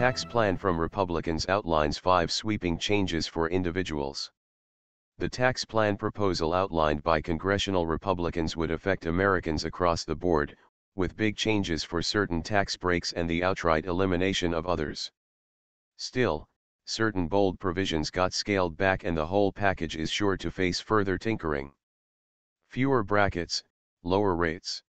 tax plan from Republicans outlines five sweeping changes for individuals. The tax plan proposal outlined by congressional Republicans would affect Americans across the board, with big changes for certain tax breaks and the outright elimination of others. Still, certain bold provisions got scaled back and the whole package is sure to face further tinkering. Fewer brackets, lower rates.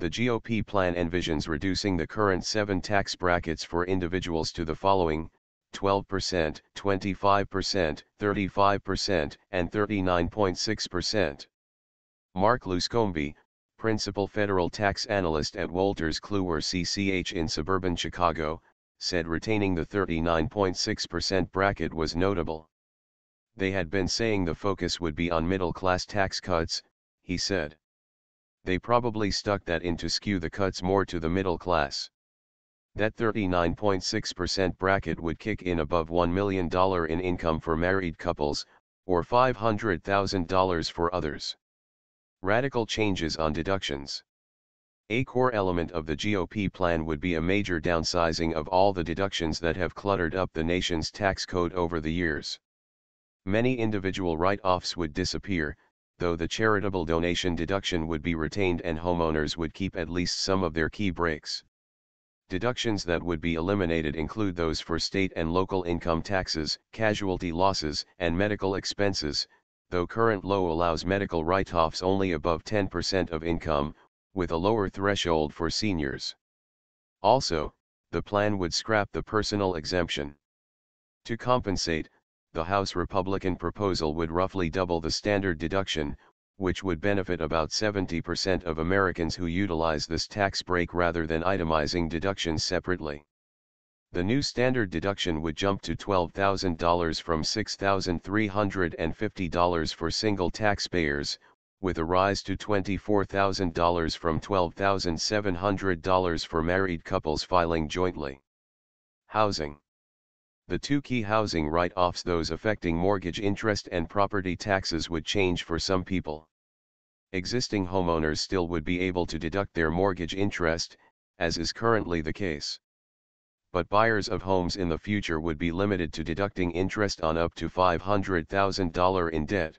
The GOP plan envisions reducing the current seven tax brackets for individuals to the following 12%, 25%, 35%, and 39.6%. Mark Luscombe, principal federal tax analyst at Wolters Kluwer CCH in suburban Chicago, said retaining the 39.6% bracket was notable. They had been saying the focus would be on middle-class tax cuts, he said they probably stuck that in to skew the cuts more to the middle class. That 39.6% bracket would kick in above $1 million in income for married couples, or $500,000 for others. Radical changes on deductions. A core element of the GOP plan would be a major downsizing of all the deductions that have cluttered up the nation's tax code over the years. Many individual write-offs would disappear, though the charitable donation deduction would be retained and homeowners would keep at least some of their key breaks. Deductions that would be eliminated include those for state and local income taxes, casualty losses, and medical expenses, though current law allows medical write-offs only above 10% of income, with a lower threshold for seniors. Also, the plan would scrap the personal exemption. To compensate, the House Republican proposal would roughly double the standard deduction, which would benefit about 70% of Americans who utilize this tax break rather than itemizing deductions separately. The new standard deduction would jump to $12,000 from $6,350 for single taxpayers, with a rise to $24,000 from $12,700 for married couples filing jointly. Housing the two key housing write-offs those affecting mortgage interest and property taxes would change for some people. Existing homeowners still would be able to deduct their mortgage interest, as is currently the case. But buyers of homes in the future would be limited to deducting interest on up to $500,000 in debt.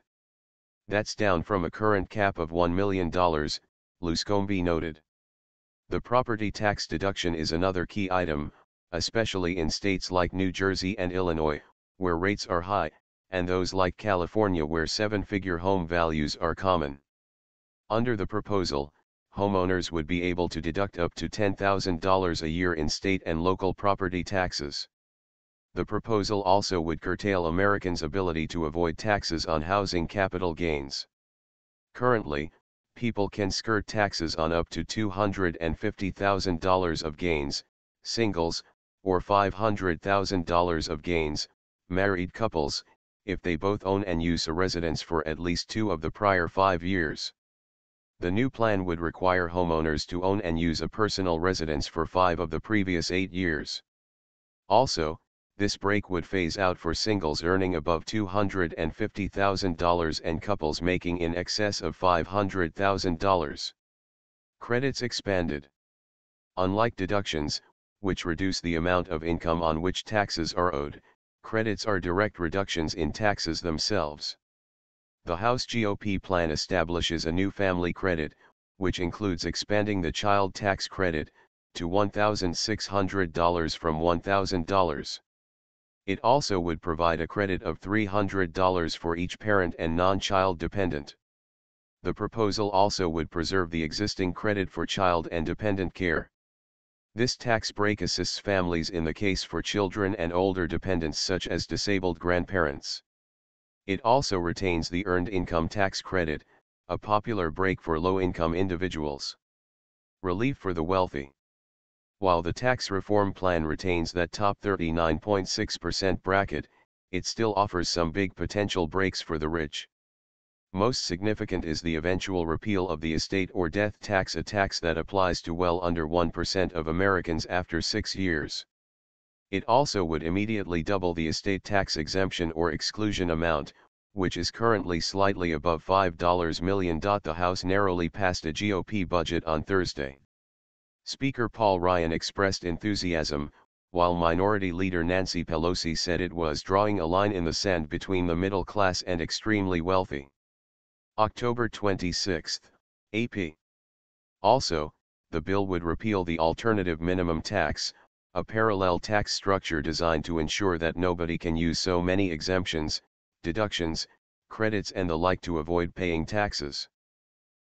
That's down from a current cap of $1 million, Luscombe noted. The property tax deduction is another key item, especially in states like New Jersey and Illinois, where rates are high, and those like California where seven-figure home values are common. Under the proposal, homeowners would be able to deduct up to $10,000 a year in state and local property taxes. The proposal also would curtail Americans' ability to avoid taxes on housing capital gains. Currently, people can skirt taxes on up to $250,000 of gains, singles, or $500,000 of gains, married couples, if they both own and use a residence for at least two of the prior five years. The new plan would require homeowners to own and use a personal residence for five of the previous eight years. Also, this break would phase out for singles earning above $250,000 and couples making in excess of $500,000. Credits expanded. Unlike deductions, which reduce the amount of income on which taxes are owed, credits are direct reductions in taxes themselves. The House GOP plan establishes a new family credit, which includes expanding the child tax credit, to $1,600 from $1,000. It also would provide a credit of $300 for each parent and non-child dependent. The proposal also would preserve the existing credit for child and dependent care. This tax break assists families in the case for children and older dependents such as disabled grandparents. It also retains the Earned Income Tax Credit, a popular break for low-income individuals. Relief for the wealthy. While the tax reform plan retains that top 39.6% bracket, it still offers some big potential breaks for the rich. Most significant is the eventual repeal of the estate or death tax a tax that applies to well under 1% of Americans after six years. It also would immediately double the estate tax exemption or exclusion amount, which is currently slightly above $5 million. The House narrowly passed a GOP budget on Thursday. Speaker Paul Ryan expressed enthusiasm, while Minority Leader Nancy Pelosi said it was drawing a line in the sand between the middle class and extremely wealthy. October 26, AP. Also, the bill would repeal the alternative minimum tax, a parallel tax structure designed to ensure that nobody can use so many exemptions, deductions, credits and the like to avoid paying taxes.